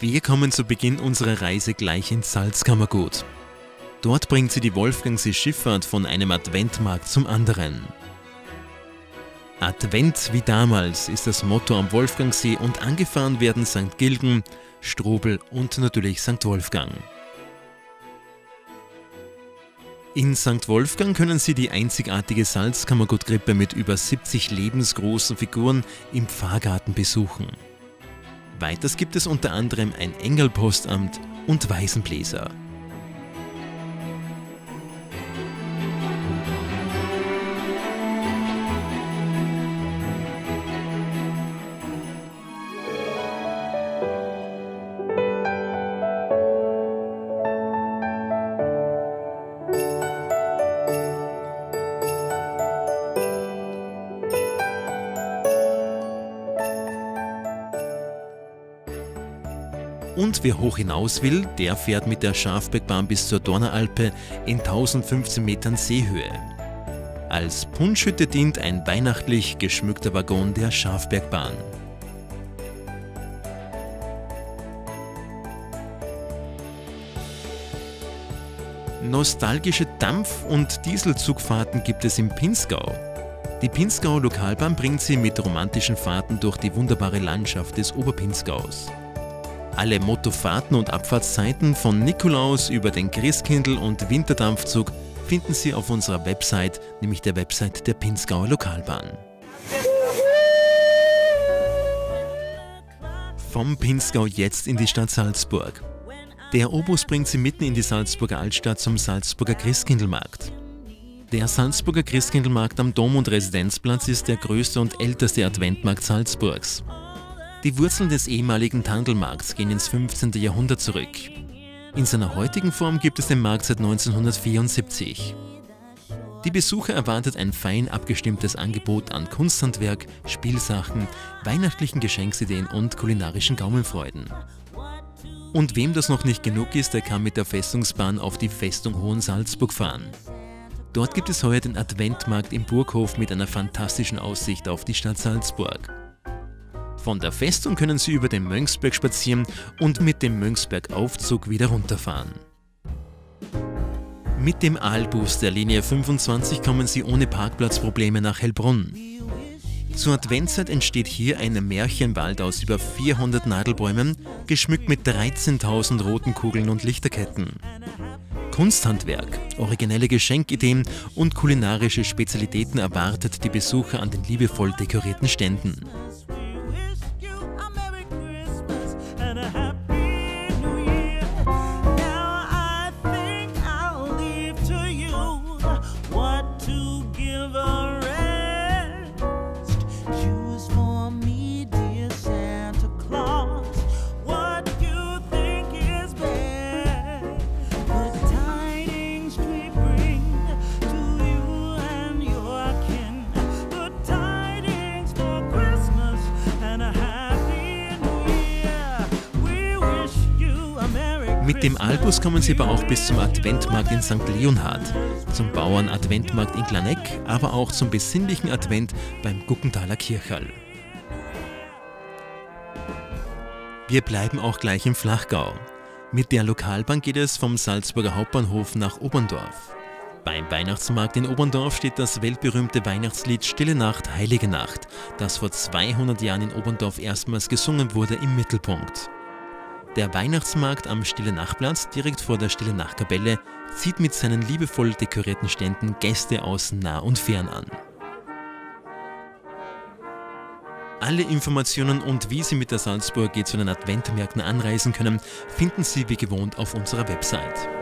Wir kommen zu Beginn unserer Reise gleich ins Salzkammergut. Dort bringt sie die Wolfgangsee Schifffahrt von einem Adventmarkt zum anderen. Advent wie damals ist das Motto am Wolfgangsee und angefahren werden St. Gilgen, Strobel und natürlich St. Wolfgang. In St. Wolfgang können Sie die einzigartige Salzkammergutkrippe mit über 70 lebensgroßen Figuren im Pfarrgarten besuchen. Weiters gibt es unter anderem ein Engelpostamt und Waisenbläser. Und wer hoch hinaus will, der fährt mit der Schafbergbahn bis zur Donaualpe in 1015 Metern Seehöhe. Als Punschhütte dient ein weihnachtlich geschmückter Waggon der Schafbergbahn. Nostalgische Dampf- und Dieselzugfahrten gibt es im Pinzgau. Die Pinzgau Lokalbahn bringt sie mit romantischen Fahrten durch die wunderbare Landschaft des Oberpinzgaus. Alle Mottofahrten und Abfahrtszeiten von Nikolaus über den Christkindl und Winterdampfzug finden Sie auf unserer Website, nämlich der Website der Pinzgauer Lokalbahn. Vom Pinzgau jetzt in die Stadt Salzburg. Der Obus bringt Sie mitten in die Salzburger Altstadt zum Salzburger Christkindlmarkt. Der Salzburger Christkindlmarkt am Dom- und Residenzplatz ist der größte und älteste Adventmarkt Salzburgs. Die Wurzeln des ehemaligen Tandelmarkts gehen ins 15. Jahrhundert zurück. In seiner heutigen Form gibt es den Markt seit 1974. Die Besucher erwartet ein fein abgestimmtes Angebot an Kunsthandwerk, Spielsachen, weihnachtlichen Geschenksideen und kulinarischen Gaumenfreuden. Und wem das noch nicht genug ist, der kann mit der Festungsbahn auf die Festung Hohensalzburg fahren. Dort gibt es heuer den Adventmarkt im Burghof mit einer fantastischen Aussicht auf die Stadt Salzburg. Von der Festung können Sie über den Mönchsberg spazieren und mit dem Mönchsbergaufzug wieder runterfahren. Mit dem Aalbus der Linie 25 kommen Sie ohne Parkplatzprobleme nach Hellbrunn. Zur Adventzeit entsteht hier ein Märchenwald aus über 400 Nadelbäumen, geschmückt mit 13.000 roten Kugeln und Lichterketten. Kunsthandwerk, originelle Geschenkideen und kulinarische Spezialitäten erwartet die Besucher an den liebevoll dekorierten Ständen. Mit dem Albus kommen Sie aber auch bis zum Adventmarkt in St. Leonhard, zum Bauern-Adventmarkt in Glaneck, aber auch zum besinnlichen Advent beim Guckenthaler Kirchhall. Wir bleiben auch gleich im Flachgau. Mit der Lokalbahn geht es vom Salzburger Hauptbahnhof nach Oberndorf. Beim Weihnachtsmarkt in Oberndorf steht das weltberühmte Weihnachtslied Stille Nacht, Heilige Nacht, das vor 200 Jahren in Oberndorf erstmals gesungen wurde, im Mittelpunkt. Der Weihnachtsmarkt am Stille Nachtplatz, direkt vor der Stille Nachtkapelle, zieht mit seinen liebevoll dekorierten Ständen Gäste aus nah und fern an. Alle Informationen und wie Sie mit der Salzburg zu den Adventmärkten anreisen können, finden Sie wie gewohnt auf unserer Website.